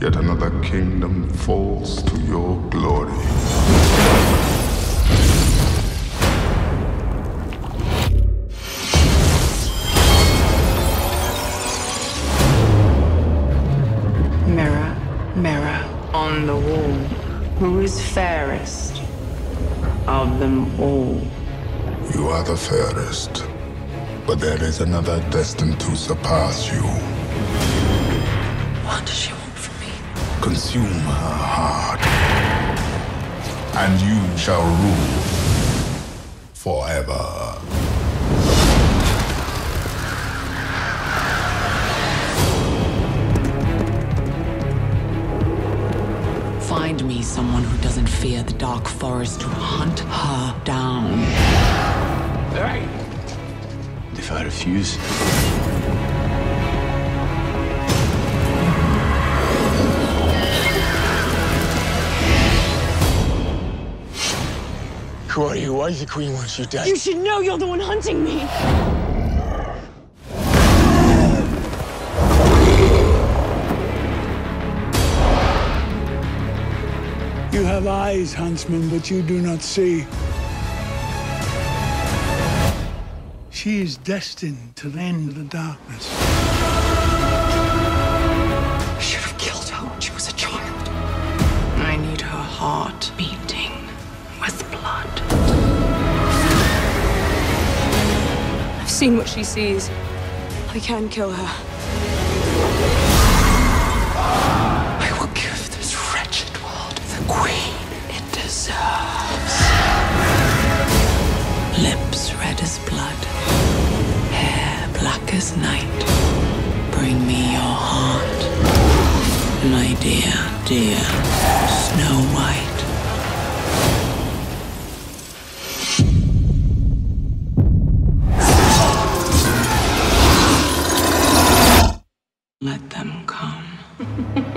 Yet another kingdom falls to your glory. Mirror, mirror on the wall, who is fairest of them all? You are the fairest, but there is another destined to surpass you. What does she want from me? Consume her heart, and you shall rule forever. Find me someone who doesn't fear the dark forest to hunt her down. If I refuse, Who are you? Why is the queen wants you dead? You should know you're the one hunting me. You have eyes, huntsman, but you do not see. She is destined to end the darkness. Seen what she sees. I can kill her. I will give this wretched world the queen it deserves. Lips red as blood, hair black as night. Bring me your heart, my dear, dear Ha ha ha.